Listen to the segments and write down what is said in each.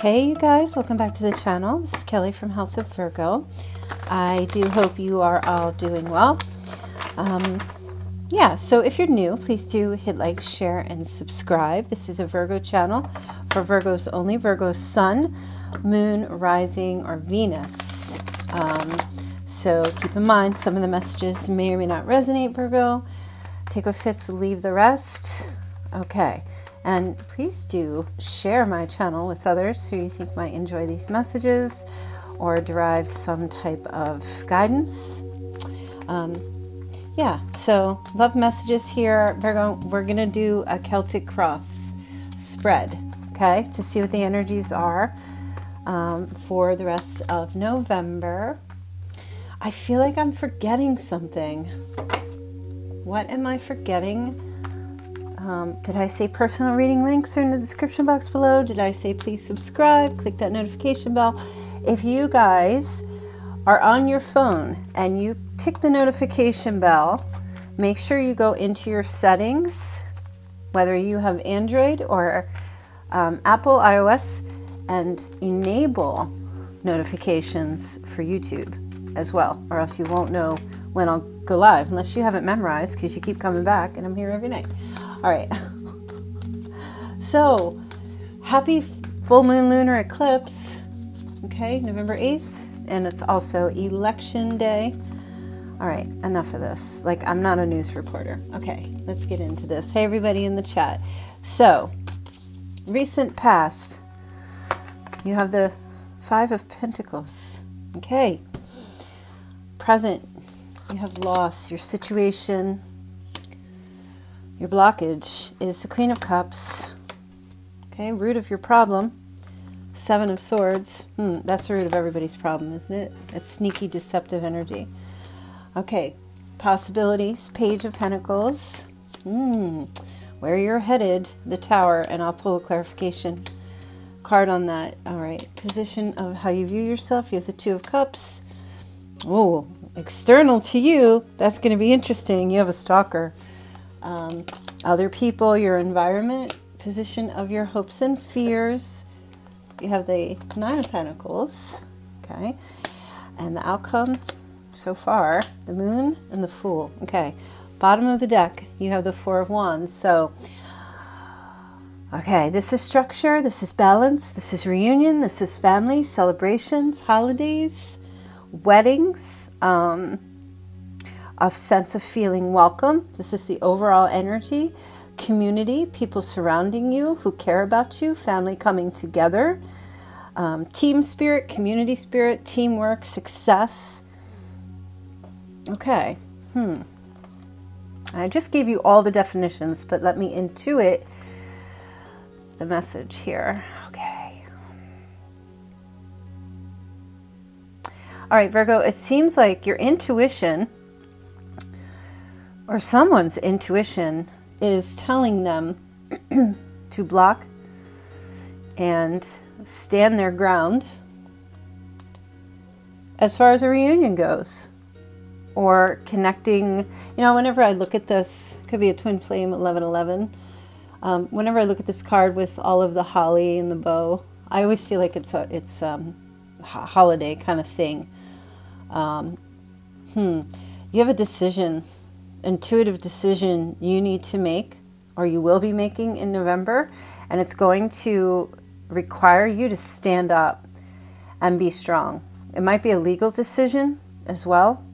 Hey you guys, welcome back to the channel. This is Kelly from House of Virgo. I do hope you are all doing well. Um, yeah, so if you're new, please do hit like, share, and subscribe. This is a Virgo channel for Virgos only. Virgo Sun, Moon, Rising, or Venus. Um, so keep in mind, some of the messages may or may not resonate, Virgo. Take what fits, leave the rest. Okay. And please do share my channel with others who you think might enjoy these messages or derive some type of guidance. Um, yeah, so love messages here. We're going, we're going to do a Celtic cross spread, okay, to see what the energies are um, for the rest of November. I feel like I'm forgetting something. What am I forgetting? Um, did I say personal reading links are in the description box below? Did I say please subscribe? Click that notification bell. If you guys are on your phone and you tick the notification bell, make sure you go into your settings, whether you have Android or um, Apple iOS, and enable notifications for YouTube as well, or else you won't know when I'll go live unless you haven't memorized because you keep coming back and I'm here every night. All right. so, happy full moon lunar eclipse. Okay, November 8th. And it's also election day. All right, enough of this. Like, I'm not a news reporter. Okay, let's get into this. Hey, everybody in the chat. So, recent past, you have the Five of Pentacles. Okay. Present, you have loss, your situation, your blockage is the Queen of Cups. Okay, root of your problem. Seven of Swords. Hmm, that's the root of everybody's problem, isn't it? It's sneaky, deceptive energy. Okay, possibilities. Page of Pentacles. Hmm, where you're headed, the Tower, and I'll pull a clarification card on that. All right, position of how you view yourself. You have the Two of Cups. Oh, external to you. That's going to be interesting. You have a stalker um, other people, your environment, position of your hopes and fears. You have the Nine of Pentacles, okay, and the outcome so far, the Moon and the Fool, okay. Bottom of the deck, you have the Four of Wands, so Okay, this is structure, this is balance, this is reunion, this is family, celebrations, holidays, weddings, um, a sense of feeling welcome. This is the overall energy, community, people surrounding you who care about you, family coming together, um, team spirit, community spirit, teamwork, success. Okay, hmm. I just gave you all the definitions, but let me intuit the message here. Okay. All right, Virgo, it seems like your intuition or someone's intuition is telling them to block and stand their ground as far as a reunion goes. Or connecting you know whenever i look at this could be a twin flame 1111 um, whenever i look at this card with all of the holly and the bow i always feel like it's a it's um, a holiday kind of thing. Um, hmm you have a decision intuitive decision you need to make or you will be making in November, and it's going to require you to stand up and be strong. It might be a legal decision as well.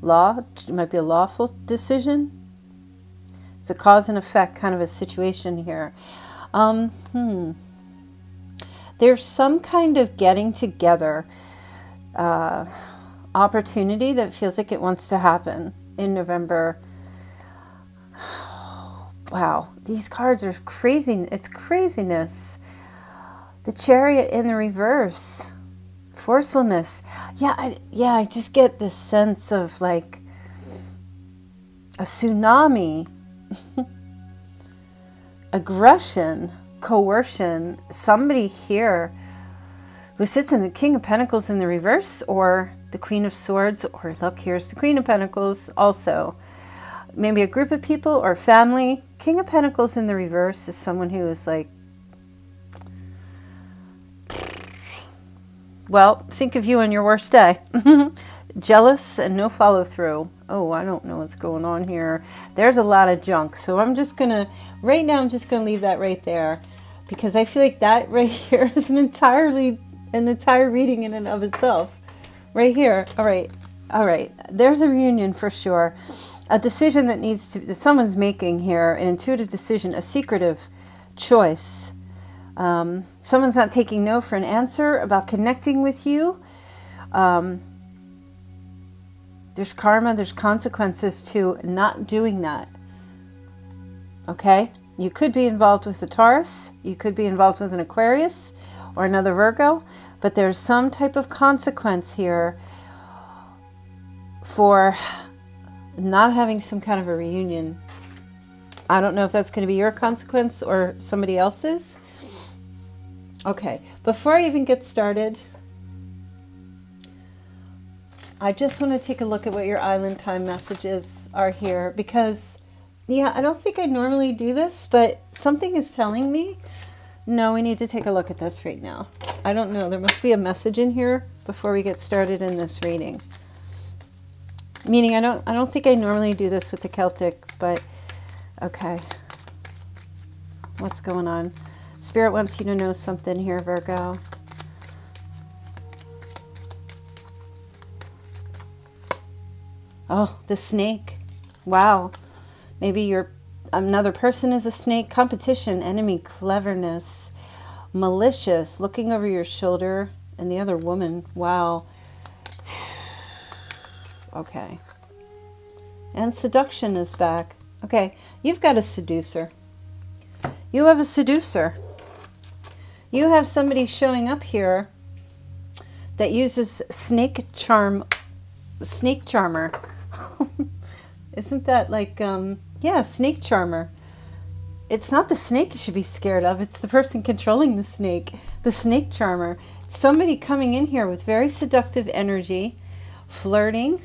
Law, it might be a lawful decision. It's a cause and effect kind of a situation here. Um, hmm. There's some kind of getting together uh, opportunity that feels like it wants to happen in November. Wow, these cards are crazy. It's craziness. The chariot in the reverse. Forcefulness. Yeah, I, yeah, I just get this sense of like a tsunami. Aggression, coercion. Somebody here who sits in the King of Pentacles in the reverse or the Queen of Swords, or look, here's the Queen of Pentacles also. Maybe a group of people or family. King of Pentacles in the reverse is someone who is like well, think of you on your worst day. Jealous and no follow through. Oh, I don't know what's going on here. There's a lot of junk. So I'm just going to, right now, I'm just going to leave that right there because I feel like that right here is an entirely, an entire reading in and of itself. Right here. All right. All right. There's a reunion for sure. A decision that needs to, that someone's making here, an intuitive decision, a secretive choice. Um, someone's not taking no for an answer about connecting with you. Um, there's karma, there's consequences to not doing that. Okay? You could be involved with a Taurus, you could be involved with an Aquarius or another Virgo, but there's some type of consequence here for not having some kind of a reunion. I don't know if that's going to be your consequence or somebody else's. Okay, before I even get started, I just want to take a look at what your Lenormand messages are here because, yeah, I don't think I normally do this, but something is telling me, no, we need to take a look at this right now. I don't know, there must be a message in here before we get started in this reading. Meaning I don't I don't think I normally do this with the Celtic, but okay. What's going on? Spirit wants you to know something here, Virgo. Oh, the snake. Wow. Maybe you're another person is a snake. Competition, enemy, cleverness, malicious, looking over your shoulder, and the other woman. Wow. Okay. And seduction is back. Okay, you've got a seducer. You have a seducer. You have somebody showing up here that uses snake charm, snake charmer. Isn't that like, um, yeah, snake charmer. It's not the snake you should be scared of. It's the person controlling the snake, the snake charmer. It's somebody coming in here with very seductive energy, flirting,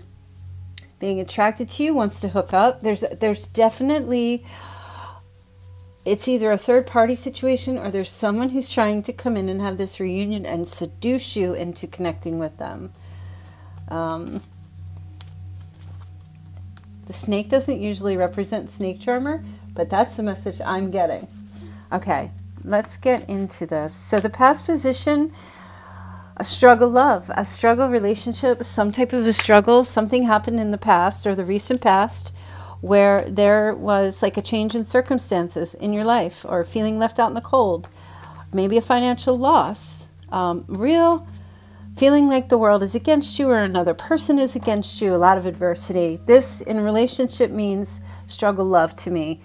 being attracted to you, wants to hook up. There's there's definitely it's either a third party situation or there's someone who's trying to come in and have this reunion and seduce you into connecting with them. Um, the snake doesn't usually represent snake charmer, but that's the message I'm getting. Okay, let's get into this. So the past position a struggle love, a struggle relationship, some type of a struggle, something happened in the past or the recent past where there was like a change in circumstances in your life or feeling left out in the cold, maybe a financial loss, um, real feeling like the world is against you or another person is against you, a lot of adversity. This in relationship means struggle love to me.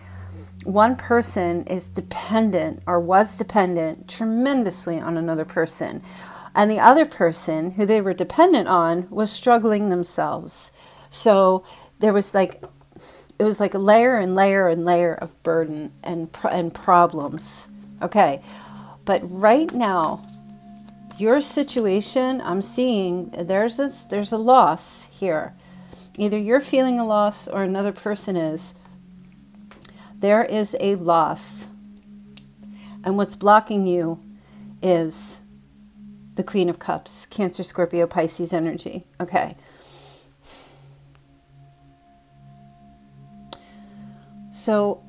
One person is dependent or was dependent tremendously on another person and the other person who they were dependent on was struggling themselves. So there was like it was like a layer and layer and layer of burden and and problems. Okay. But right now your situation, I'm seeing there's this there's a loss here. Either you're feeling a loss or another person is. There is a loss. And what's blocking you is the Queen of Cups, Cancer, Scorpio, Pisces energy. Okay. So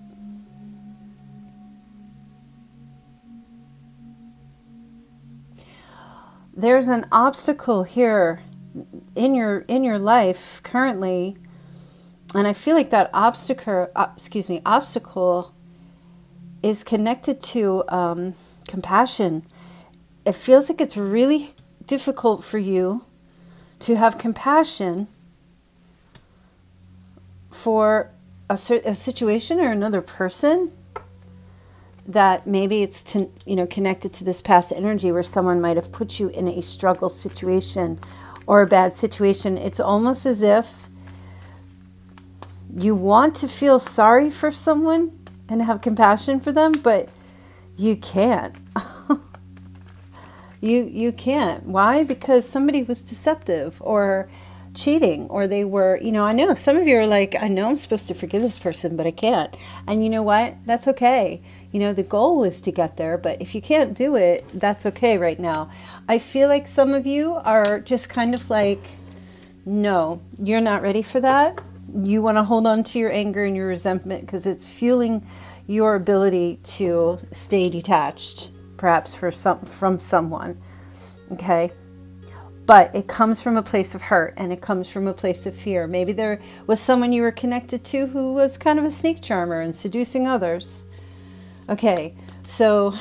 there's an obstacle here in your in your life currently. And I feel like that obstacle uh, excuse me obstacle is connected to um, compassion. It feels like it's really difficult for you to have compassion for a, a situation or another person that maybe it's to, you know connected to this past energy where someone might have put you in a struggle situation or a bad situation it's almost as if you want to feel sorry for someone and have compassion for them but you can't You you can't. Why? Because somebody was deceptive or cheating or they were, you know, I know some of you are like, I know I'm supposed to forgive this person, but I can't. And you know what? That's okay. You know, the goal is to get there, but if you can't do it, that's okay right now. I feel like some of you are just kind of like, no, you're not ready for that. You want to hold on to your anger and your resentment because it's fueling your ability to stay detached, perhaps for some from someone. Okay? But it comes from a place of hurt and it comes from a place of fear. Maybe there was someone you were connected to who was kind of a snake charmer and seducing others. Okay, so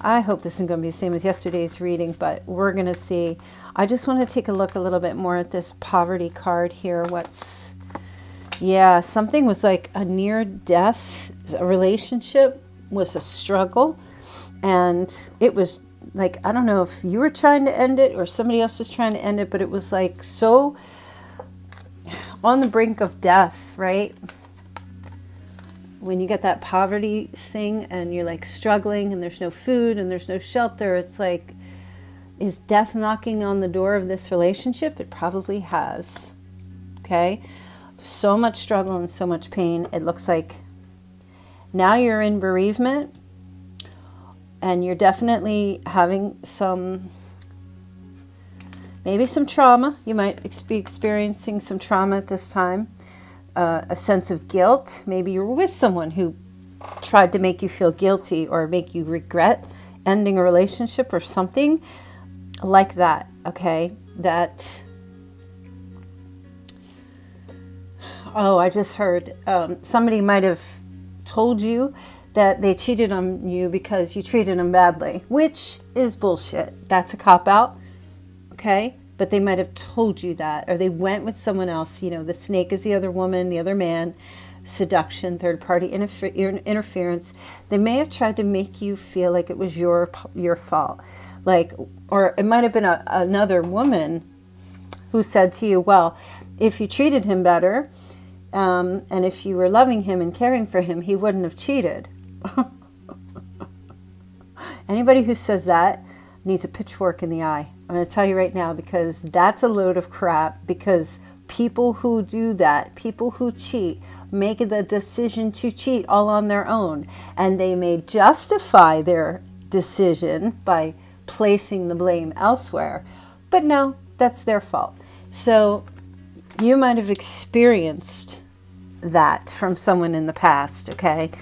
I hope this isn't going to be the same as yesterday's reading, but we're going to see. I just want to take a look a little bit more at this poverty card here. What's, yeah, something was like a near death, a relationship was a struggle, and it was like I don't know if you were trying to end it or somebody else was trying to end it, but it was like so on the brink of death, right? When you get that poverty thing and you're like struggling and there's no food and there's no shelter, it's like, is death knocking on the door of this relationship? It probably has. Okay? So much struggle and so much pain. It looks like now you're in bereavement and you're definitely having some maybe some trauma you might be experiencing some trauma at this time uh, a sense of guilt maybe you're with someone who tried to make you feel guilty or make you regret ending a relationship or something like that okay that oh i just heard um, somebody might have told you that they cheated on you because you treated them badly, which is bullshit. That's a cop out. Okay? But they might have told you that, or they went with someone else. You know, the snake is the other woman, the other man, seduction, third party interfer interference. They may have tried to make you feel like it was your your fault. Like, or it might have been a, another woman who said to you, well, if you treated him better, um, and if you were loving him and caring for him, he wouldn't have cheated. Anybody who says that needs a pitchfork in the eye. I'm going to tell you right now because that's a load of crap because people who do that, people who cheat, make the decision to cheat all on their own. And they may justify their decision by placing the blame elsewhere. But no, that's their fault. So you might have experienced that from someone in the past, okay?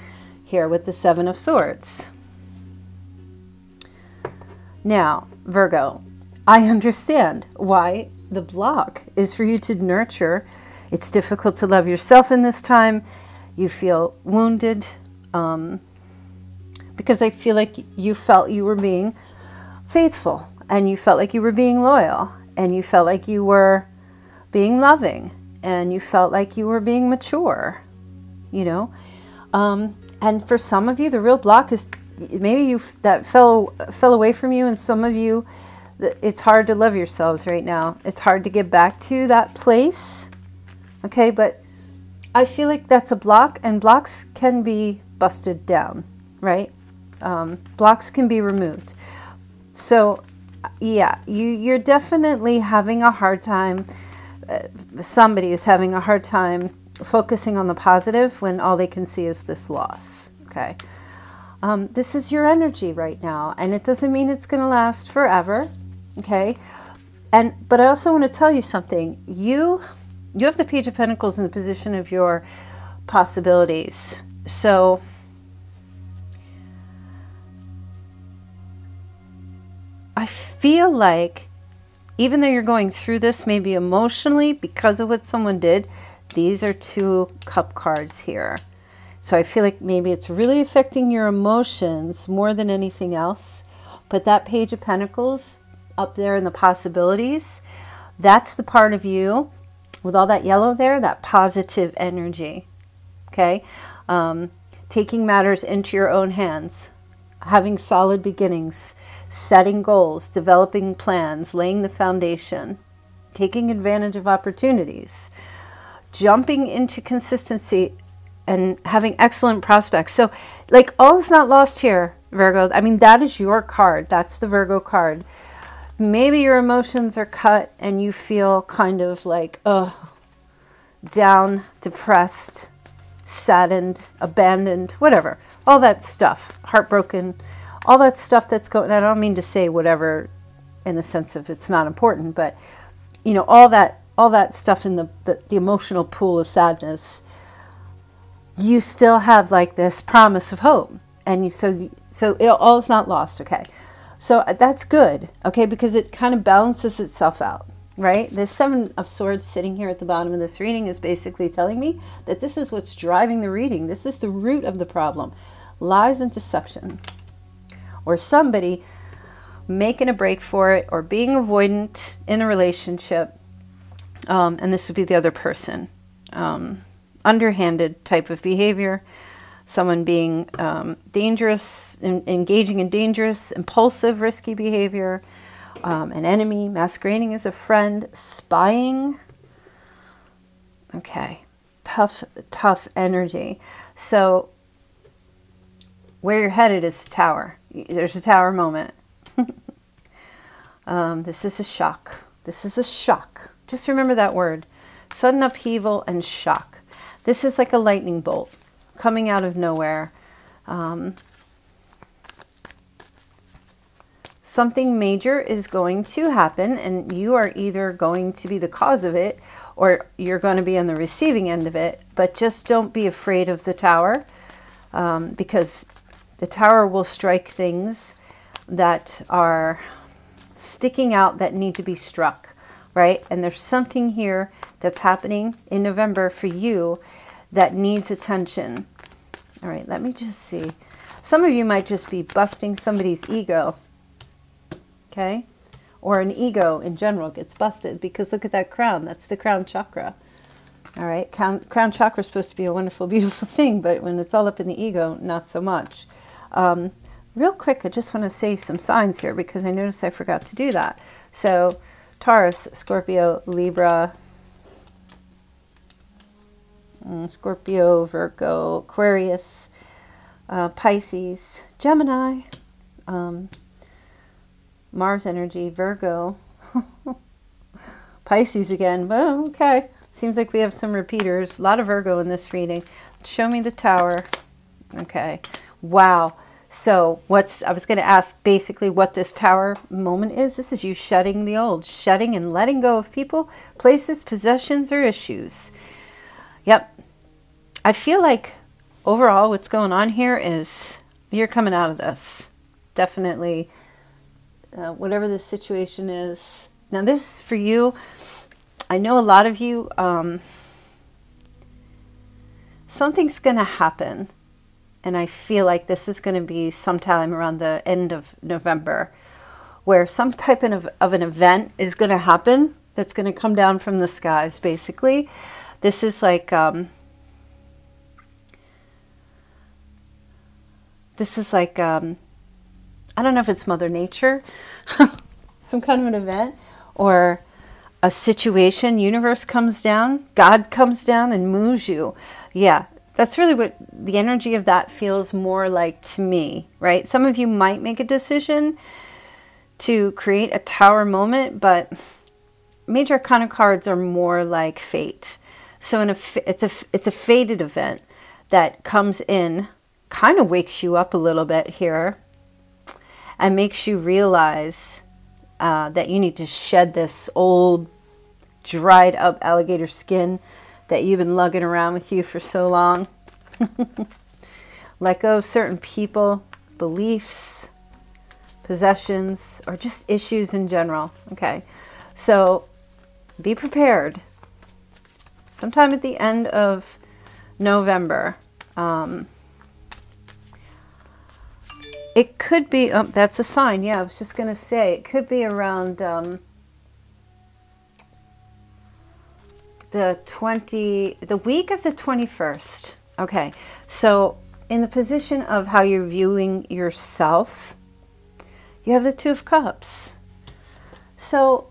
here with the Seven of Swords. Now, Virgo, I understand why the block is for you to nurture. It's difficult to love yourself in this time. You feel wounded um, because I feel like you felt you were being faithful and you felt like you were being loyal and you felt like you were being loving and you felt like you were being mature, you know. Um, and for some of you, the real block is maybe you that fell fell away from you, and some of you, it's hard to love yourselves right now. It's hard to get back to that place. Okay, but I feel like that's a block, and blocks can be busted down, right? Um, blocks can be removed. So, yeah, you you're definitely having a hard time. Uh, somebody is having a hard time focusing on the positive when all they can see is this loss. Okay. Um, this is your energy right now, and it doesn't mean it's going to last forever. Okay. And but I also want to tell you something. You you have the Page of Pentacles in the position of your possibilities. So I feel like even though you're going through this maybe emotionally because of what someone did, these are two cup cards here. So I feel like maybe it's really affecting your emotions more than anything else. But that Page of Pentacles up there in the possibilities, that's the part of you with all that yellow there, that positive energy. Okay? Um, taking matters into your own hands, having solid beginnings, setting goals, developing plans, laying the foundation, taking advantage of opportunities jumping into consistency and having excellent prospects. So, like, all is not lost here, Virgo. I mean, that is your card. That's the Virgo card. Maybe your emotions are cut and you feel kind of like, oh, down, depressed, saddened, abandoned, whatever. all that stuff, heartbroken, all that stuff that's going. I don't mean to say whatever, in the sense of it's not important, but you know, all that all that stuff in the, the, the emotional pool of sadness. You still have like this promise of hope, and you so so it, all is not lost. Okay, so uh, that's good. Okay, because it kind of balances itself out right? The Seven of Swords sitting here at the bottom of this reading is basically telling me that this is what's driving the reading. This is the root of the problem lies and deception, or somebody making a break for it, or being avoidant in a relationship. Um, and this would be the other person. Um, underhanded type of behavior, someone being um, dangerous, in, engaging in dangerous, impulsive, risky behavior um, an enemy, masquerading as a friend, spying. Okay, tough, tough energy. So, where you're headed is tower. There's a tower moment. um, this is a shock. This is a shock. Just remember that word sudden upheaval and shock. This is like a lightning bolt coming out of nowhere. Um, something major is going to happen and you are either going to be the cause of it or you're going to be on the receiving end of it. But just don't be afraid of the tower um, because the tower will strike things that are sticking out that need to be struck, right? And there's something here that's happening in November for you that needs attention. All right, let me just see. Some of you might just be busting somebody's ego okay? Or an ego in general gets busted because look at that crown. That's the crown chakra. All right, crown, crown chakra is supposed to be a wonderful, beautiful thing, but when it's all up in the ego, not so much. Um, real quick, I just want to say some signs here because I noticed I forgot to do that. So, Taurus, Scorpio, Libra, Scorpio, Virgo, Aquarius, uh, Pisces, Gemini, um, Mars energy, Virgo, Pisces again. Well, okay. Seems like we have some repeaters. A lot of Virgo in this reading. Show me the tower. Okay. Wow. So what's, I was going to ask basically what this tower moment is. This is you shutting the old, shutting and letting go of people, places, possessions, or issues. Yep. I feel like overall what's going on here is you're coming out of this. Definitely uh, whatever the situation is. Now, this for you, I know a lot of you, um, something's going to happen. And I feel like this is going to be sometime around the end of November where some type of, of an event is going to happen that's going to come down from the skies, basically. This is like, um, this is like, um, I don't know if it's Mother Nature, some kind of an event, or a situation, universe comes down, God comes down and moves you. Yeah, that's really what the energy of that feels more like to me, right? Some of you might make a decision to create a tower moment, but major arcana cards are more like fate. So in a, it's a it's a fated event that comes in, kind of wakes you up a little bit here, and makes you realize uh, that you need to shed this old, dried up alligator skin that you've been lugging around with you for so long. Let go of certain people, beliefs, possessions, or just issues in general. Okay, so be prepared. Sometime at the end of November, um, it could be, oh, that's a sign. Yeah, I was just going to say, it could be around um, the 20, the week of the 21st. Okay, so in the position of how you're viewing yourself, you have the Two of Cups. So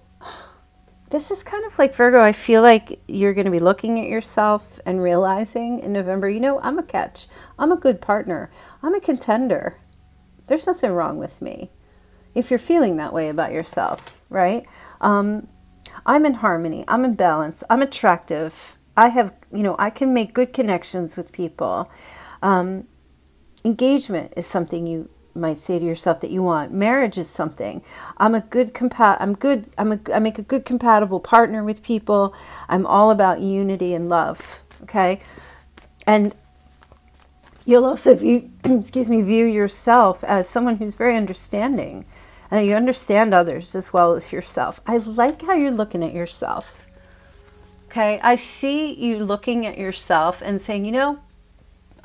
this is kind of like Virgo. I feel like you're going to be looking at yourself and realizing in November, you know, I'm a catch. I'm a good partner. I'm a contender there's nothing wrong with me. If you're feeling that way about yourself, right? Um, I'm in harmony. I'm in balance. I'm attractive. I have, you know, I can make good connections with people. Um, engagement is something you might say to yourself that you want. Marriage is something. I'm a good compat. I'm good. I'm a. I make a good compatible partner with people. I'm all about unity and love. Okay, and you'll also view, excuse me, view yourself as someone who's very understanding, and you understand others as well as yourself. I like how you're looking at yourself. Okay, I see you looking at yourself and saying, you know,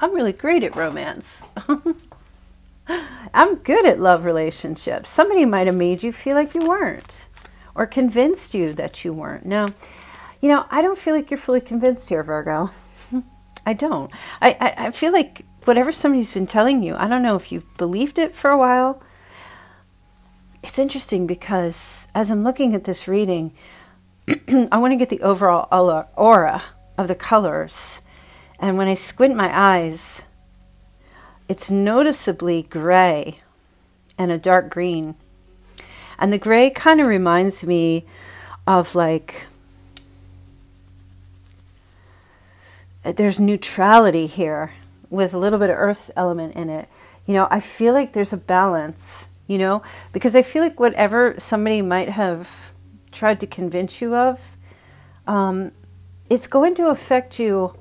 I'm really great at romance. I'm good at love relationships. Somebody might have made you feel like you weren't or convinced you that you weren't. No, you know, I don't feel like you're fully convinced here, Virgo. I don't. I, I, I, feel like whatever somebody's been telling you, I don't know if you believed it for a while. It's interesting because as I'm looking at this reading, I want to get the overall aura of the colors. And when I squint my eyes, it's noticeably gray and a dark green. And the gray kind of reminds me of like, there's neutrality here with a little bit of earth element in it. You know, I feel like there's a balance, you know, because I feel like whatever somebody might have tried to convince you of, um, it's going to affect you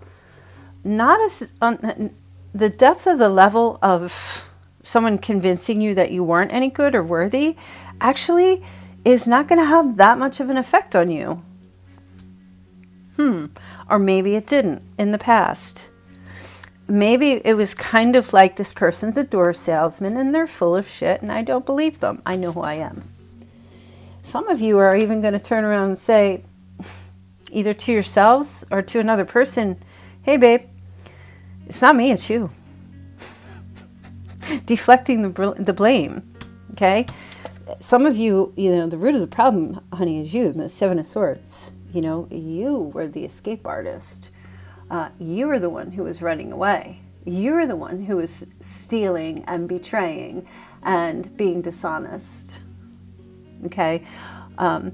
not as on the depth of the level of someone convincing you that you weren't any good or worthy actually is not going to have that much of an effect on you. Hmm. Or maybe it didn't in the past. Maybe it was kind of like this person's a door salesman and they're full of shit and I don't believe them. I know who I am. Some of you are even going to turn around and say, either to yourselves or to another person, hey, babe, it's not me, it's you. Deflecting the, the blame, okay? Some of you, you know, the root of the problem, honey, is you, the Seven of Swords. You know, you were the escape artist. Uh, you're the one who was running away. You're the one who was stealing and betraying and being dishonest. Okay? Um,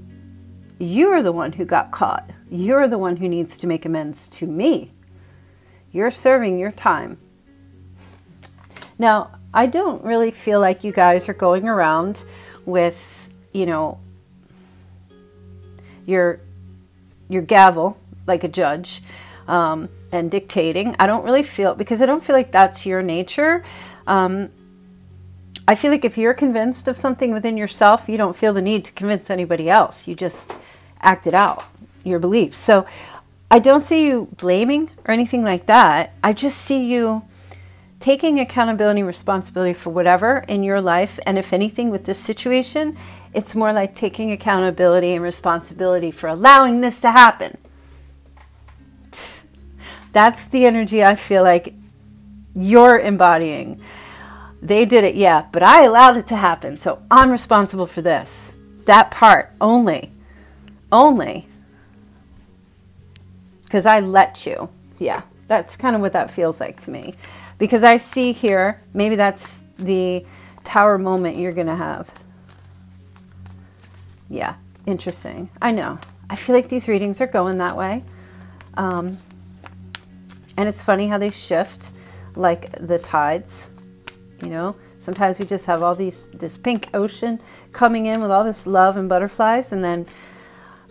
you are the one who got caught. You're the one who needs to make amends to me. You're serving your time. Now, I don't really feel like you guys are going around with, you know, your your gavel like a judge um, and dictating. I don't really feel because I don't feel like that's your nature. Um, I feel like if you're convinced of something within yourself, you don't feel the need to convince anybody else. You just act it out, your beliefs. So I don't see you blaming or anything like that. I just see you taking accountability and responsibility for whatever in your life. And if anything, with this situation, it's more like taking accountability and responsibility for allowing this to happen. That's the energy I feel like you're embodying. They did it, yeah, but I allowed it to happen, so I'm responsible for this. That part only. Only because I let you. Yeah, that's kind of what that feels like to me. Because I see here, maybe that's the tower moment you're going to have. Yeah, interesting. I know. I feel like these readings are going that way. Um, and it's funny how they shift like the tides, you know. Sometimes we just have all these this pink ocean coming in with all this love and butterflies and then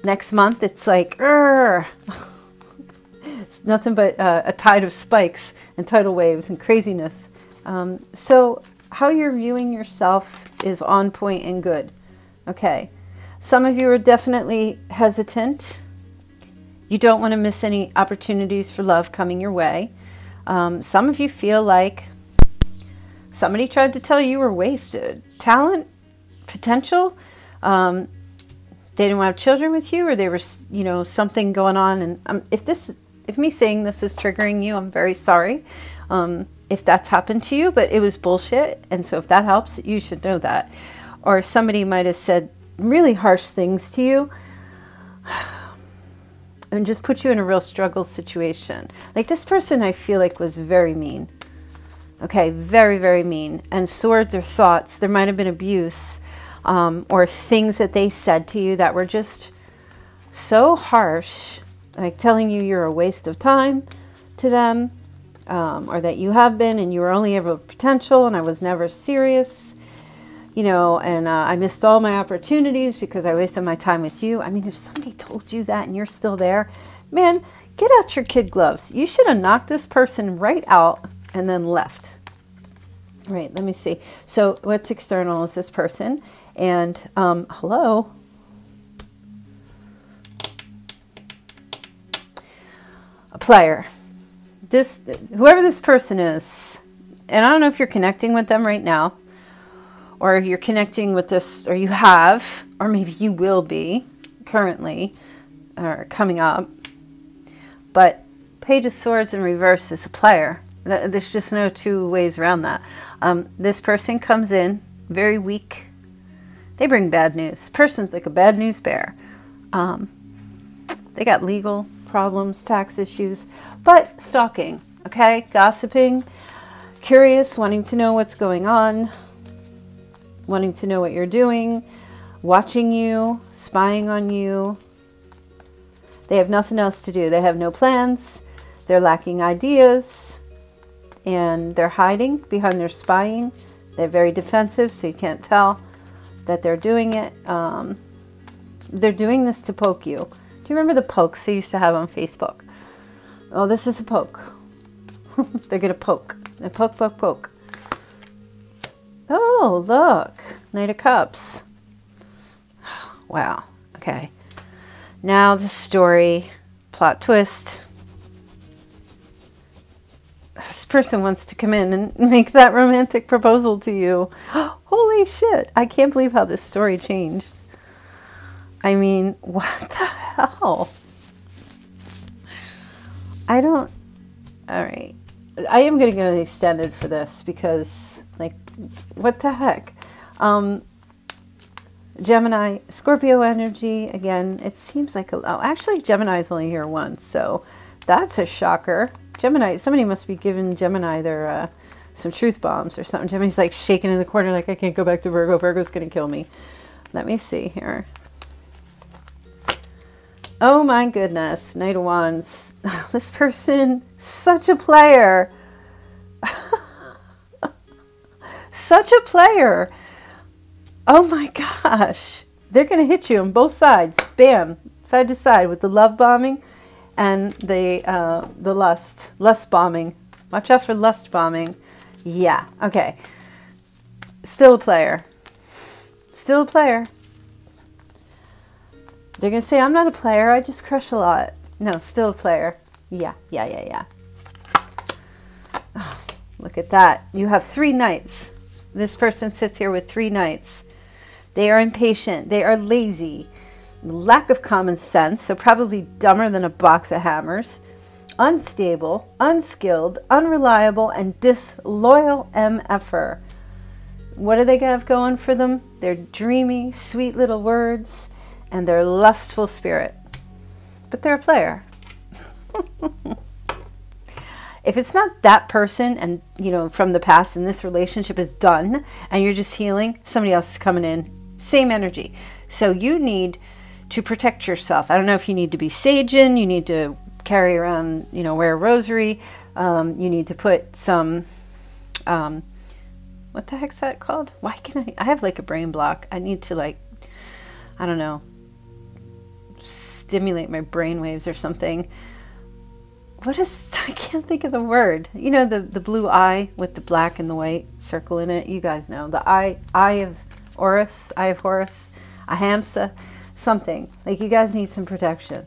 next month it's like It's nothing but uh, a tide of spikes and tidal waves and craziness. Um, so how you're viewing yourself is on point and good. Okay. Some of you are definitely hesitant. You don't want to miss any opportunities for love coming your way. Um, some of you feel like somebody tried to tell you you were wasted. Talent, potential, um, they didn't want have children with you, or there was, you know, something going on. And um, if this if me saying this is triggering you, I'm very sorry um, if that's happened to you, but it was bullshit. And so if that helps, you should know that. Or somebody might have said really harsh things to you and just put you in a real struggle situation. Like this person, I feel like was very mean. Okay, very, very mean. And swords or thoughts, there might have been abuse um, or things that they said to you that were just so harsh like telling you you're a waste of time to them. um, or that you have been and you were only ever potential and I was never serious, you know, and uh, I missed all my opportunities because I wasted my time with you. I mean, if somebody told you that and you're still there, man, get out your kid gloves. You should have knocked this person right out and then left. Right, let me see. So, what's external is this person. And um, hello, a player. This whoever this person is, and I don't know if you're connecting with them right now, or you're connecting with this, or you have, or maybe you will be currently, or coming up. But Page of Swords in reverse is a player. There's just no two ways around that. Um, this person comes in very weak. They bring bad news. Person's like a bad news bear. Um, they got legal problems, tax issues, but stalking, okay? Gossiping, curious, wanting to know what's going on, wanting to know what you're doing, watching you, spying on you. They have nothing else to do. They have no plans. They're lacking ideas and they're hiding behind their spying. They're very defensive, so you can't tell that they're doing it. Um, they're doing this to poke you. Do you remember the pokes they used to have on Facebook? Oh, this is a poke. They're going to poke. They poke, poke, poke. Oh, look. Knight of Cups. Wow. Okay. Now the story. Plot twist. This person wants to come in and make that romantic proposal to you. Holy shit. I can't believe how this story changed. I mean, what the hell? I don't. All right. I am going to go extended for this because, like, what the heck? Um, Gemini, Scorpio energy, again, it seems like, a, oh, actually, Gemini is only here once, so that's a shocker. Gemini, somebody must be giving Gemini their, uh, some truth bombs or something. Gemini's like shaking in the corner, like, I can't go back to Virgo. Virgo's going to kill me. Let me see here. Oh my goodness, Knight of Wands. This person, such a player. such a player. Oh my gosh. They're going to hit you on both sides. Bam. Side to side with the love bombing and the, uh, the lust. Lust bombing. Watch out for lust bombing. Yeah. Okay. Still a player. Still a player. They're going to say, I'm not a player. I just crush a lot. No, still a player. Yeah, yeah, yeah, yeah. Oh, look at that. You have three knights. This person sits here with three knights. They are impatient. They are lazy. Lack of common sense, so probably dumber than a box of hammers. Unstable, unskilled, unreliable, and disloyal MFer. What do they have going for them? They're dreamy, sweet little words and their lustful spirit. But they're a player. if it's not that person and you know from the past and this relationship is done and you're just healing, somebody else is coming in. Same energy. So you need to protect yourself. I don't know if you need to be saging, you need to carry around, you know, wear a rosary, um, you need to put some, um, what the heck's that called? Why can I? I have like a brain block. I need to like, I don't know, stimulate my brain waves or something. What is, I can't think of the word. You know, the, the blue eye with the black and the white circle in it. You guys know. The eye, eye of Horus, eye of Horus, a Hamsa, something. Like you guys need some protection.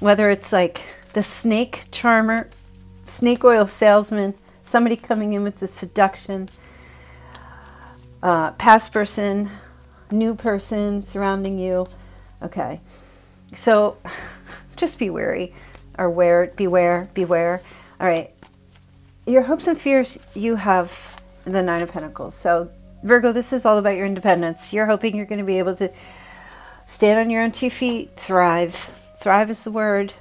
Whether it's like the snake charmer, snake oil salesman, somebody coming in with the seduction, uh, past person, new person surrounding you. Okay. So just be wary or where, beware, beware. All right. Your hopes and fears, you have the Nine of Pentacles. So, Virgo, this is all about your independence. You're hoping you're going to be able to stand on your own two feet, thrive. Thrive is the word.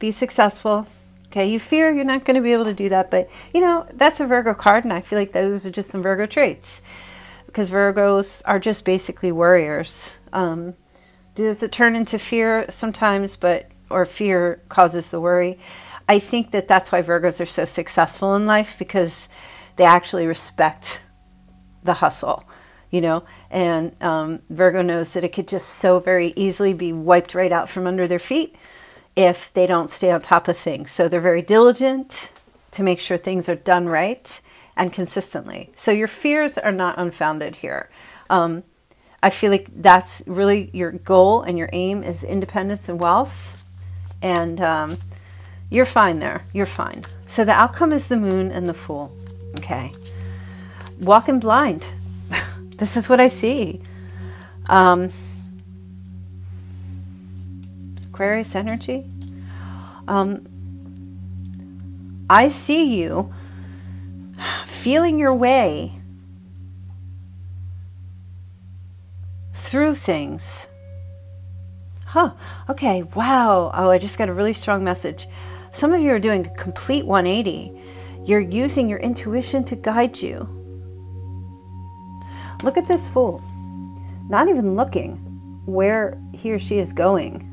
Be successful. Okay, you fear you're not going to be able to do that, but you know, that's a Virgo card, and I feel like those are just some Virgo traits because Virgos are just basically warriors. Um, does it turn into fear sometimes, but or fear causes the worry? I think that that's why Virgos are so successful in life because they actually respect the hustle, you know. And um, Virgo knows that it could just so very easily be wiped right out from under their feet if they don't stay on top of things. So they're very diligent to make sure things are done right and consistently. So your fears are not unfounded here. Um, I feel like that's really your goal and your aim is independence and wealth. And um, you're fine there. You're fine. So the outcome is the moon and the fool. Okay. Walking blind. this is what I see. Um, Aquarius energy. Um, I see you feeling your way through things. Huh. Okay. Wow. Oh, I just got a really strong message. Some of you are doing a complete 180. You're using your intuition to guide you. Look at this fool. Not even looking where he or she is going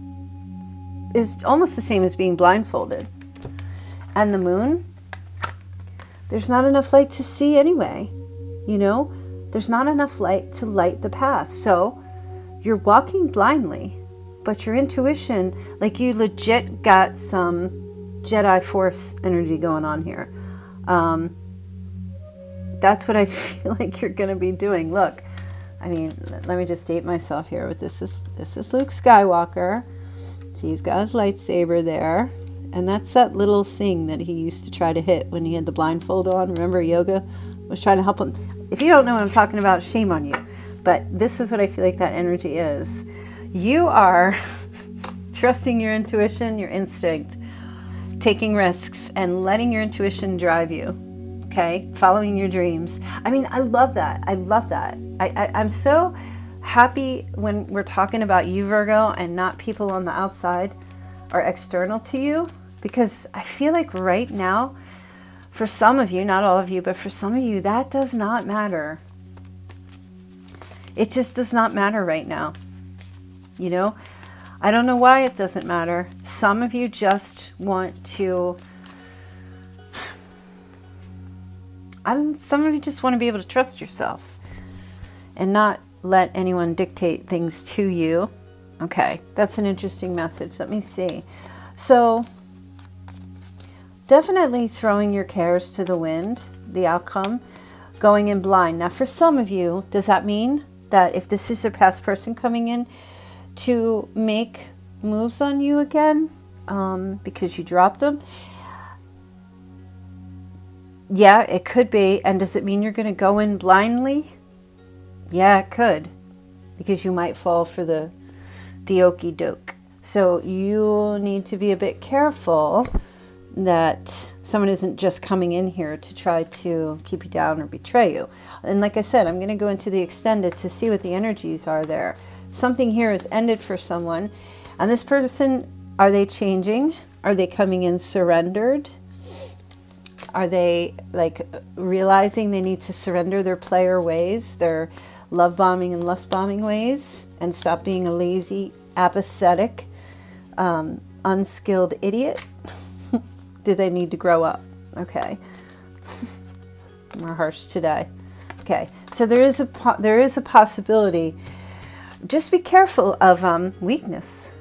is almost the same as being blindfolded. And the moon, there's not enough light to see anyway. You know, there's not enough light to light the path. So you're walking blindly, but your intuition, like you legit got some Jedi Force energy going on here. Um, that's what I feel like you're going to be doing. Look, I mean, let me just date myself here. But this is this is Luke Skywalker. See, he's got his lightsaber there. And that's that little thing that he used to try to hit when he had the blindfold on. Remember, Yoda was trying to help him. If you don't know what I'm talking about, shame on you. But this is what I feel like that energy is. You are trusting your intuition, your instinct, taking risks, and letting your intuition drive you. Okay? Following your dreams. I mean, I love that. I love that. I, I, I'm so happy when we're talking about you, Virgo, and not people on the outside or external to you because I feel like right now, for some of you, not all of you, but for some of you, that does not matter. It just does not matter right now. You know, I don't know why it doesn't matter. Some of you just want to. I don't, some of you just want to be able to trust yourself and not let anyone dictate things to you. Okay, that's an interesting message. Let me see. So, definitely throwing your cares to the wind, the outcome, going in blind. Now, for some of you, does that mean that if this is a past person coming in to make moves on you again um, because you dropped them? Yeah, it could be. And does it mean you're going to go in blindly? Yeah, it could, because you might fall for the the okey doke. So you need to be a bit careful that someone isn't just coming in here to try to keep you down or betray you. And like I said, I'm going to go into the extended to see what the energies are there. Something here is ended for someone, and this person, are they changing? Are they coming in surrendered? Are they like realizing they need to surrender their player ways, their love bombing and lust bombing ways and stop being a lazy, apathetic, um, unskilled idiot? Do they need to grow up? Okay. More harsh today. Okay, so there is a there is a possibility. Just be careful of um, weakness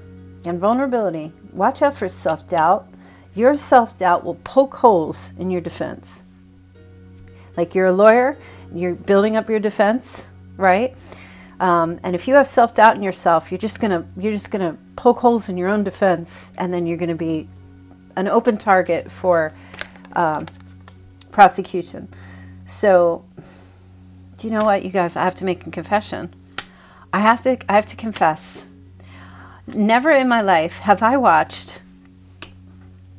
and vulnerability. Watch out for self doubt. Your self doubt will poke holes in your defense. Like you're a lawyer, you're building up your defense right? Um, and if you have self doubt in yourself, you're just gonna you're just gonna poke holes in your own defense, and then you're gonna be an open target for um, prosecution. So, do you know what, you guys? I have to make a confession. I have to I have to confess. Never in my life have I watched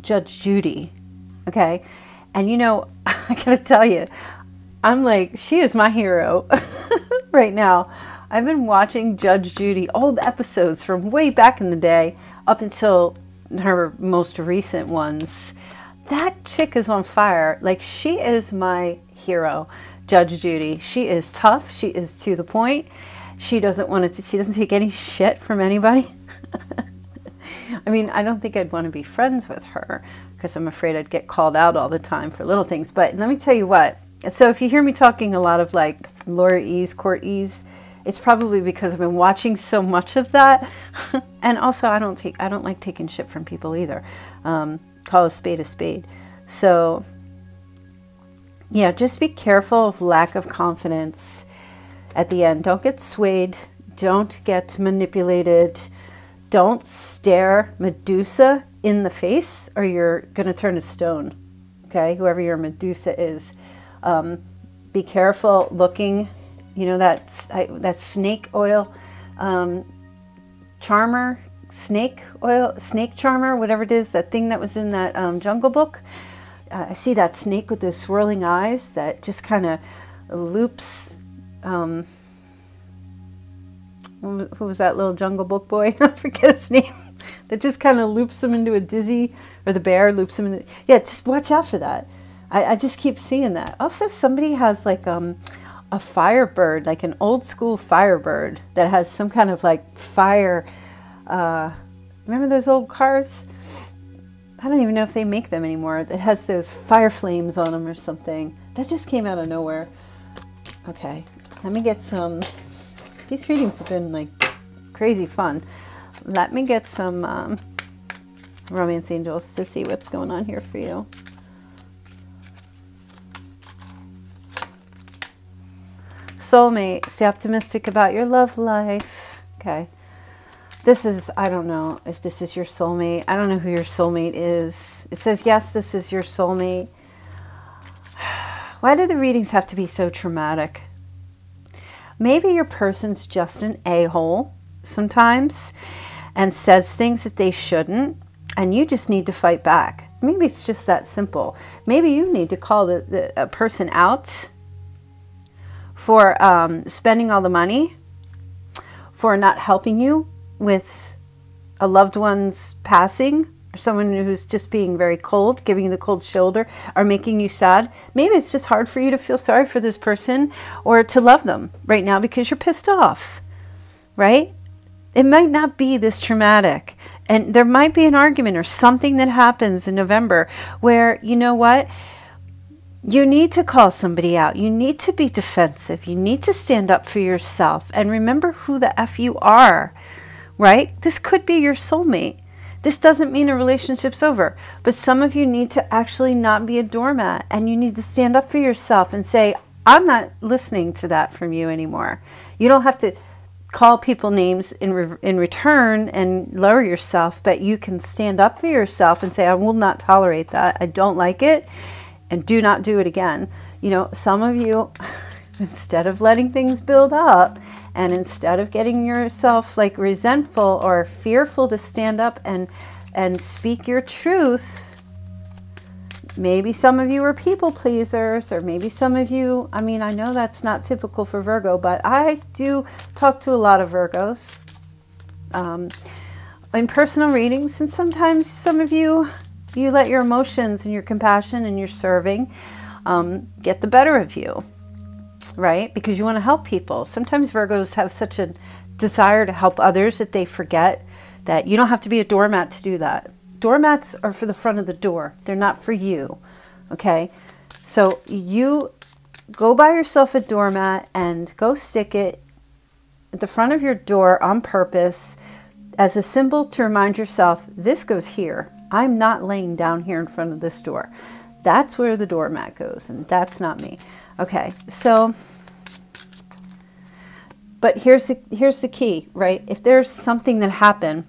Judge Judy. Okay, and you know I gotta tell you, I'm like she is my hero. right now. I've been watching Judge Judy, old episodes from way back in the day, up until her most recent ones. That chick is on fire. Like, she is my hero, Judge Judy. She is tough. She is to the point. She doesn't want to, she doesn't take any shit from anybody. I mean, I don't think I'd want to be friends with her because I'm afraid I'd get called out all the time for little things. But let me tell you what. So if you hear me talking a lot of like Laura Ease, Court Ease, it's probably because I've been watching so much of that, and also I don't take I don't like taking shit from people either. Um, call a spade a spade. So yeah, just be careful of lack of confidence at the end. Don't get swayed. Don't get manipulated. Don't stare Medusa in the face, or you're going to turn to stone. Okay, whoever your Medusa is. Um, be careful looking you know that that snake oil um, charmer snake oil snake charmer whatever it is that thing that was in that um, jungle book uh, i see that snake with those swirling eyes that just kind of loops um, who was that little jungle book boy? I forget his name. That just kind of loops him into a dizzy or the bear loops him in the, yeah just watch out for that. I, I just keep seeing that. Also somebody has like um a firebird, like an old school firebird that has some kind of like fire. Uh, remember those old cars? I don't even know if they make them anymore. That has those fire flames on them or something. That just came out of nowhere. Okay, let me get some. These readings have been like crazy fun. Let me get some um, romance angels to see what's going on here for you. Soulmate, stay optimistic about your love life. Okay. This is, I don't know if this is your soulmate. I don't know who your soulmate is. It says, yes, this is your soulmate. Why do the readings have to be so traumatic? Maybe your person's just an a-hole sometimes and says things that they shouldn't, and you just need to fight back. Maybe it's just that simple. Maybe you need to call the, the a person out for um, spending all the money, for not helping you with a loved one's passing, or someone who's just being very cold, giving you the cold shoulder, or making you sad. Maybe it's just hard for you to feel sorry for this person or to love them right now because you're pissed off, right? It might not be this traumatic. And there might be an argument or something that happens in November where, you know what? You need to call somebody out. You need to be defensive. You need to stand up for yourself and remember who the F you are, right? This could be your soulmate. This doesn't mean a relationship's over, but some of you need to actually not be a doormat and you need to stand up for yourself and say, I'm not listening to that from you anymore. You don't have to call people names in, re in return and lower yourself, but you can stand up for yourself and say, I will not tolerate that. I don't like it and do not do it again. You know, some of you, instead of letting things build up and instead of getting yourself like resentful or fearful to stand up and and speak your truths, maybe some of you are people pleasers or maybe some of you, I mean, I know that's not typical for Virgo, but I do talk to a lot of Virgos um, in personal readings and sometimes some of you you let your emotions and your compassion and your serving um, get the better of you, right? Because you want to help people. Sometimes Virgos have such a desire to help others that they forget that you don't have to be a doormat to do that. Doormats are for the front of the door, they're not for you, okay? So you go buy yourself a doormat and go stick it at the front of your door on purpose as a symbol to remind yourself this goes here. I'm not laying down here in front of this door. That's where the doormat goes, and that's not me. Okay, so, but here's the, here's the key, right? If there's something that happened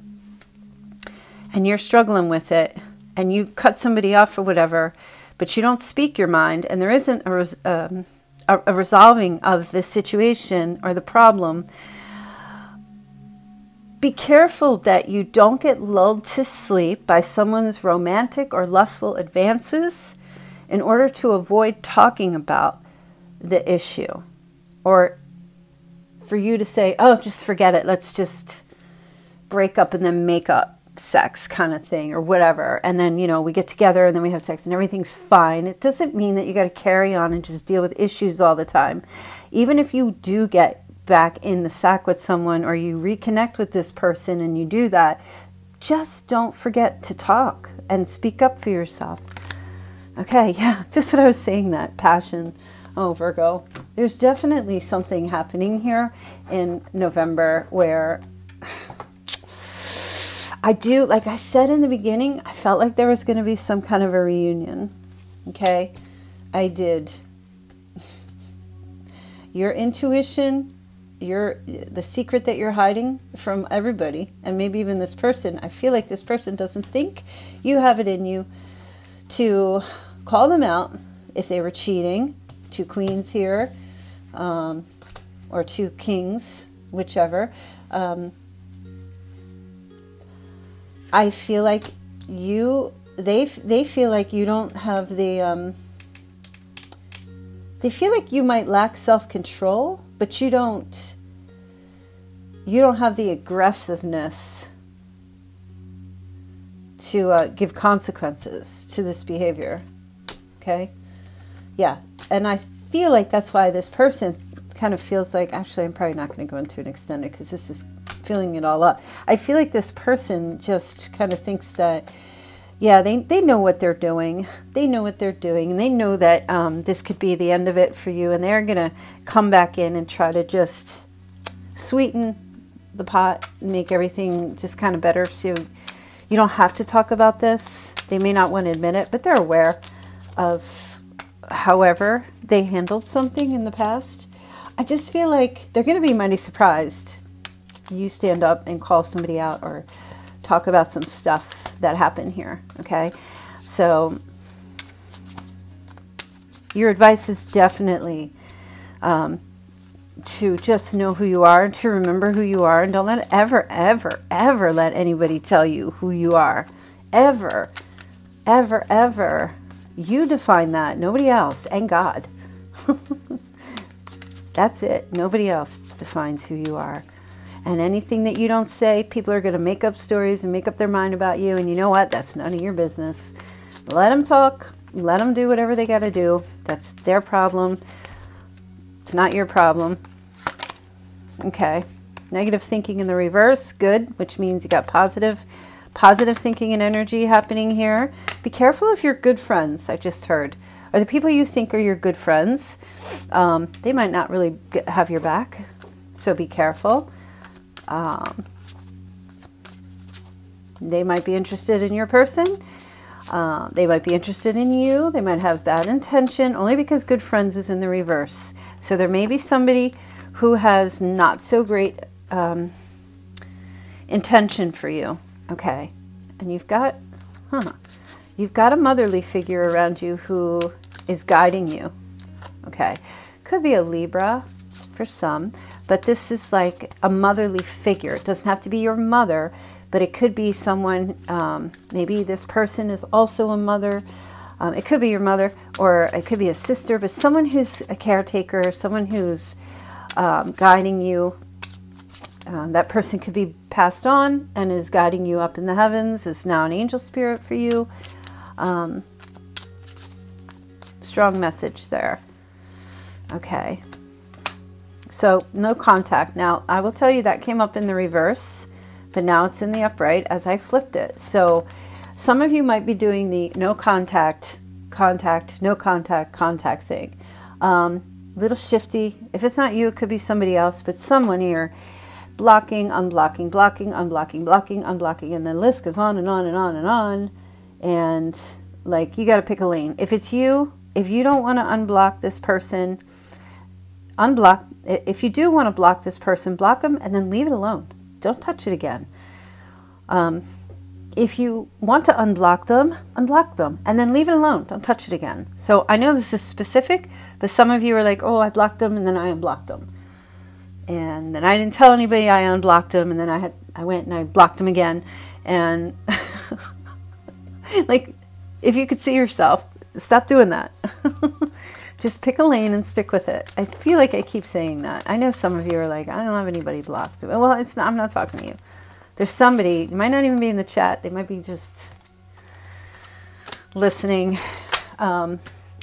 and you're struggling with it and you cut somebody off or whatever, but you don't speak your mind and there isn't a, um, a, a resolving of the situation or the problem, be careful that you don't get lulled to sleep by someone's romantic or lustful advances in order to avoid talking about the issue. Or for you to say, oh, just forget it, let's just break up and then make up sex kind of thing or whatever. And then, you know, we get together and then we have sex and everything's fine. It doesn't mean that you got to carry on and just deal with issues all the time. Even if you do get back in the sack with someone or you reconnect with this person and you do that, just don't forget to talk and speak up for yourself. Okay, yeah, just what I was saying that passion. Oh, Virgo, there's definitely something happening here in November where I do, like I said in the beginning, I felt like there was going to be some kind of a reunion. Okay, I did. Your intuition, your the secret that you're hiding from everybody, and maybe even this person. I feel like this person doesn't think you have it in you to call them out if they were cheating. Two queens here, um, or two kings, whichever. Um, I feel like you they they feel like you don't have the um, they feel like you might lack self-control, but you don't you don't have the aggressiveness to uh, give consequences to this behavior. Okay? Yeah. And I feel like that's why this person kind of feels like actually I'm probably not going to go into an extended because this is filling it all up. I feel like this person just kind of thinks that, yeah, they, they know what they're doing. They know what they're doing. And they know that um, this could be the end of it for you. And they're going to come back in and try to just sweeten the pot and make everything just kind of better. So you don't have to talk about this. They may not want to admit it, but they're aware of however they handled something in the past. I just feel like they're going to be mighty surprised you stand up and call somebody out or talk about some stuff that happen here. Okay. So your advice is definitely um, to just know who you are and to remember who you are and don't let ever, ever, ever let anybody tell you who you are. Ever, ever, ever. You define that, nobody else, and God. That's it. Nobody else defines who you are. And anything that you don't say, people are going to make up stories and make up their mind about you. And you know what? That's none of your business. Let them talk. Let them do whatever they got to do. That's their problem. It's not your problem. Okay. Negative thinking in the reverse, good, which means you got positive positive thinking and energy happening here. Be careful if you're good friends, I just heard. Are the people you think are your good friends? Um, they might not really have your back, so be careful. Um, they might be interested in your person. Uh, they might be interested in you. They might have bad intention only because good friends is in the reverse. So there may be somebody who has not so great um, intention for you. Okay. And you've got, huh, you've got a motherly figure around you who is guiding you. Okay. Could be a Libra for some. But this is like a motherly figure. It doesn't have to be your mother, but it could be someone, um, maybe this person is also a mother. Um, it could be your mother or it could be a sister, but someone who's a caretaker, someone who's um, guiding you. Um, that person could be passed on and is guiding you up in the heavens, is now an angel spirit for you. Um, strong message there. Okay. So no contact. Now I will tell you that came up in the reverse, but now it's in the upright as I flipped it. So some of you might be doing the no contact, contact, no contact, contact thing. Um, little shifty. If it's not you, it could be somebody else, but someone here blocking, unblocking, blocking, unblocking, blocking, unblocking, and the list goes on and on and on and on. And like you got to pick a lane. If it's you, if you don't want to unblock this person, unblock if you do want to block this person, block them and then leave it alone. Don't touch it again. Um, if you want to unblock them, unblock them and then leave it alone. Don't touch it again. So I know this is specific, but some of you are like, oh, I blocked them and then I unblocked them. And then I didn't tell anybody I unblocked them and then I had I went and I blocked them again. And like if you could see yourself, stop doing that. just pick a lane and stick with it. I feel like I keep saying that. I know some of you are like, I don't have anybody blocked. Well, it's not, I'm not talking to you. There's somebody, might not even be in the chat. They might be just listening um,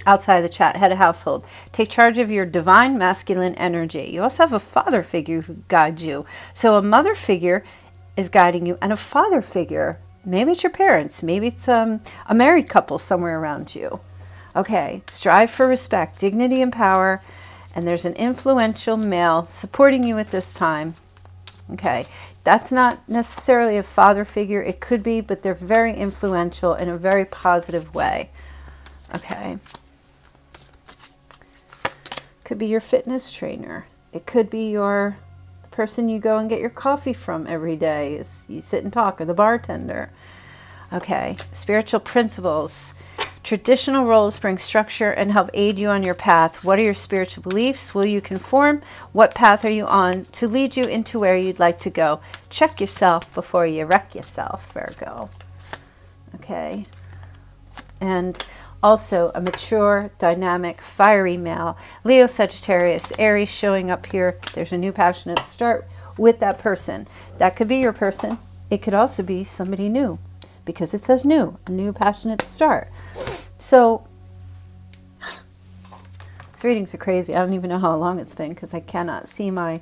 outside the chat. Head of household. Take charge of your divine masculine energy. You also have a father figure who guides you. So a mother figure is guiding you, and a father figure. Maybe it's your parents. Maybe it's um, a married couple somewhere around you. Okay, strive for respect, dignity, and power. And there's an influential male supporting you at this time. Okay, that's not necessarily a father figure. It could be, but they're very influential in a very positive way. Okay. Could be your fitness trainer. It could be your person you go and get your coffee from every day. Is you sit and talk, or the bartender. Okay, spiritual principles. Traditional roles bring structure and help aid you on your path. What are your spiritual beliefs? Will you conform? What path are you on to lead you into where you'd like to go? Check yourself before you wreck yourself, Virgo. Okay. And also a mature, dynamic, fiery male. Leo, Sagittarius, Aries showing up here. There's a new passionate start with that person. That could be your person. It could also be somebody new because it says new, a new passionate start. So, these readings are crazy. I don't even know how long it's been because I cannot see my,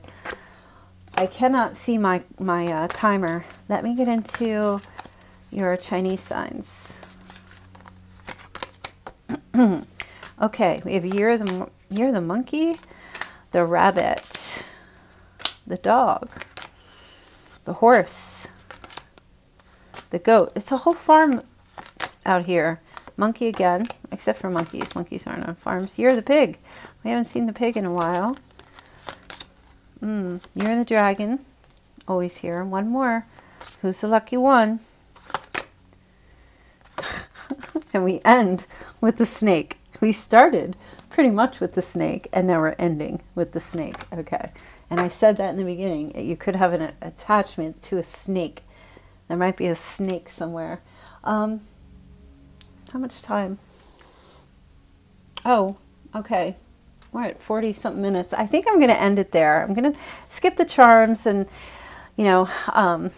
I cannot see my, my uh, timer. Let me get into your Chinese signs. okay, we have year of the year of the monkey, the rabbit, the dog, the horse, the goat. It's a whole farm out here. Monkey again, except for monkeys. Monkeys aren't on farms. You're the pig. We haven't seen the pig in a while. Mm, of the dragon. Always here. One more. Who's the lucky one? and we end with the snake. We started pretty much with the snake, and now we're ending with the snake. Okay. And I said that in the beginning. You could have an attachment to a snake. There might be a snake somewhere. Um, how much time? Oh, okay. We're at 40 something minutes. I think I'm going to end it there. I'm going to skip the charms and, you know, um,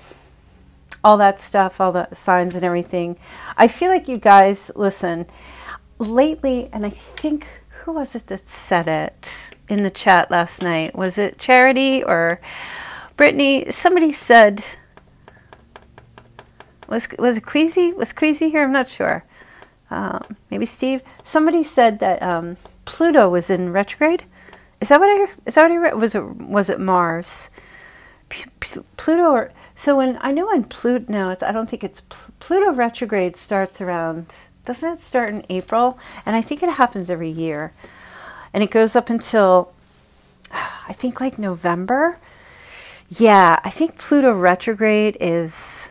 all that stuff, all the signs and everything. I feel like you guys, listen, lately, and I think, who was it that said it in the chat last night? Was it Charity or Brittany? Somebody said, was, was it Queasy? Was Queasy here? I'm not sure. Um, maybe Steve. Somebody said that um, Pluto was in retrograde. Is that what I? Is that what I read? Was it was it Mars? P Pluto or so when I know when Pluto, no, I don't think it's Pluto retrograde starts around. Doesn't it start in April? And I think it happens every year, and it goes up until I think like November. Yeah, I think Pluto retrograde is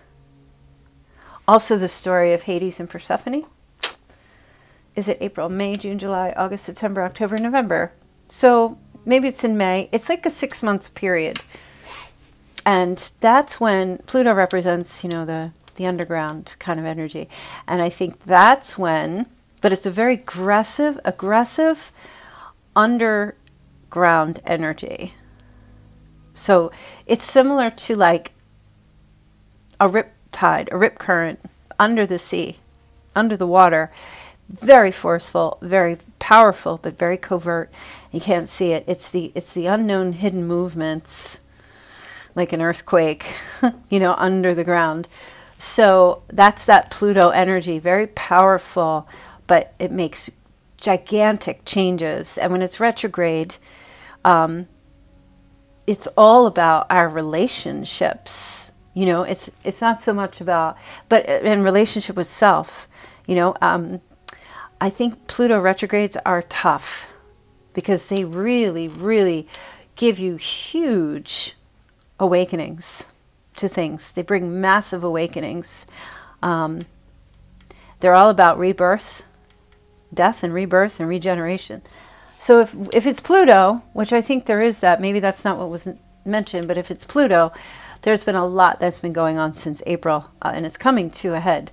also the story of Hades and Persephone. Is it April, May, June, July, August, September, October, November? So maybe it's in May. It's like a six month period and that's when Pluto represents, you know, the the underground kind of energy. And I think that's when, but it's a very aggressive, aggressive underground energy. So it's similar to like a rip tide, a rip current under the sea, under the water. Very forceful, very powerful, but very covert. You can't see it. It's the it's the unknown hidden movements like an earthquake, you know, under the ground. So that's that Pluto energy, very powerful, but it makes gigantic changes. And when it's retrograde, um, it's all about our relationships. You know, it's it's not so much about, but in relationship with self. You know, um, I think Pluto retrogrades are tough because they really, really give you huge awakenings to things. They bring massive awakenings. Um, they're all about rebirth, death and rebirth and regeneration. So if, if it's Pluto, which I think there is that, maybe that's not what was mentioned, but if it's Pluto, there's been a lot that's been going on since April, uh, and it's coming to a head.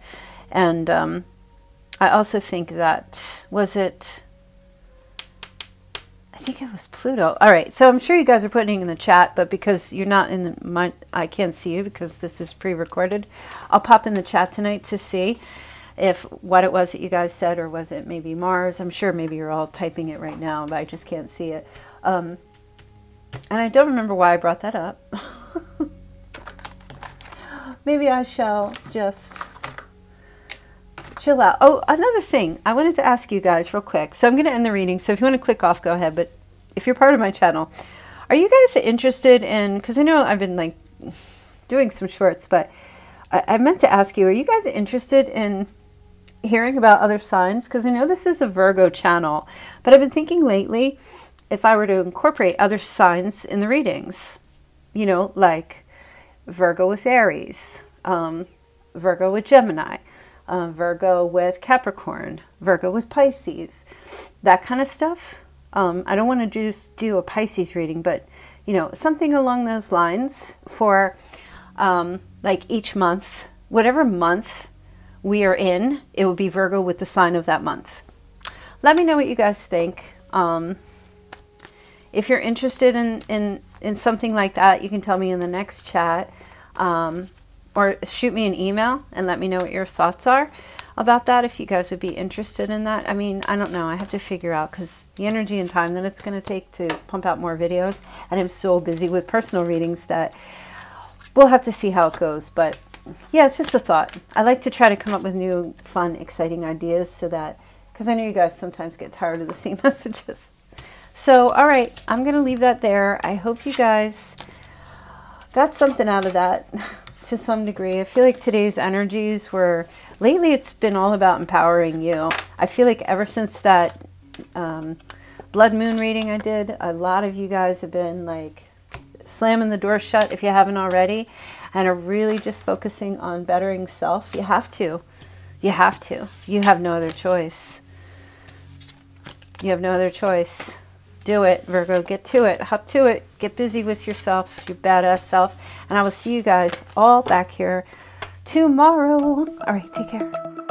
And um, I also think that, was it I think it was Pluto. All right, so I'm sure you guys are putting in the chat, but because you're not in the, my, I can't see you because this is pre-recorded. I'll pop in the chat tonight to see if what it was that you guys said, or was it maybe Mars? I'm sure maybe you're all typing it right now, but I just can't see it. Um, and I don't remember why I brought that up. maybe I shall just chill out. Oh, another thing. I wanted to ask you guys real quick. So I'm going to end the reading. So if you want to click off, go ahead. But if you're part of my channel, are you guys interested in, because I know I've been like doing some shorts, but I, I meant to ask you, are you guys interested in hearing about other signs? Because I know this is a Virgo channel, but I've been thinking lately if I were to incorporate other signs in the readings, you know, like Virgo with Aries, um, Virgo with Gemini, uh, Virgo with Capricorn, Virgo with Pisces, that kind of stuff. Um, I don't want to just do a Pisces reading, but you know, something along those lines for um, like each month, whatever month we are in, it will be Virgo with the sign of that month. Let me know what you guys think. Um, if you're interested in, in, in something like that, you can tell me in the next chat um, or shoot me an email and let me know what your thoughts are about that if you guys would be interested in that. I mean, I don't know. I have to figure out because the energy and time that it's going to take to pump out more videos. And I'm so busy with personal readings that we'll have to see how it goes. But yeah, it's just a thought. I like to try to come up with new, fun, exciting ideas so that, because I know you guys sometimes get tired of the same messages. So, all right, I'm going to leave that there. I hope you guys got something out of that to some degree. I feel like today's energies were, lately it's been all about empowering you. I feel like ever since that um, blood moon reading I did, a lot of you guys have been like slamming the door shut if you haven't already and are really just focusing on bettering self. You have to. You have to. You have no other choice. You have no other choice. Do it, Virgo. Get to it. Hop to it. Get busy with yourself, your badass self. And I will see you guys all back here tomorrow. All right, take care.